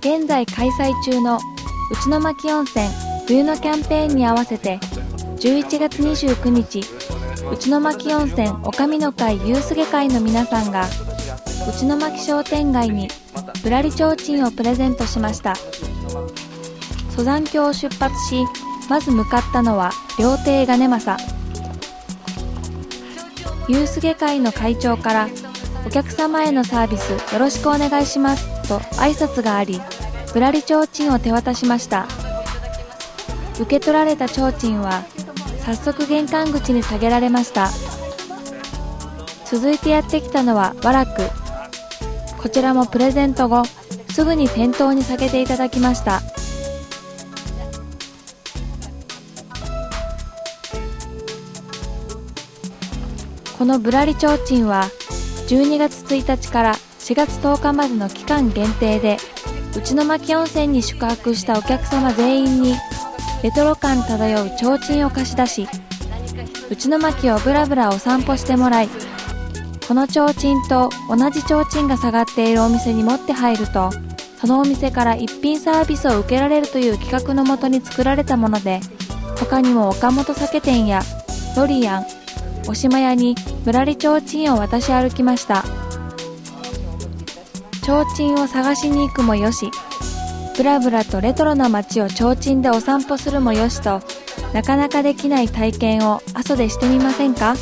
現在開催中の内野牧温泉冬のキャンペーンに合わせて11月29日内野牧温泉おかみの会ユースゲ会の皆さんが内野牧商店街にぶらりちょうちんをプレゼントしました。登山橋を出発しまず向かったのは料亭金正。ユースゲ会の会長からお客様へのサービスよろしくお願いしますと挨拶がありぶらりちょうちんを手渡しました。受け取られたちょうちんは早速玄関口に下げられました。続いてやってきたのは和楽こちらもプレゼント後すぐに店頭に下げていただきました。このぶらりちょうちんは12月1日から4月10日までの期間限定で内野牧温泉に宿泊したお客様全員にレトロ感漂う提灯を貸し出し内野牧をブラブラお散歩してもらいこの提灯と同じ提灯が下がっているお店に持って入るとそのお店から一品サービスを受けられるという企画のもとに作られたもので他にも岡本酒店やドリアンおしまやにぶらり提灯を渡し歩きました。提灯を探しに行くもよしぶらぶらとレトロな街をちょうちんでお散歩するもよしとなかなかできない体験を阿蘇でしてみませんか？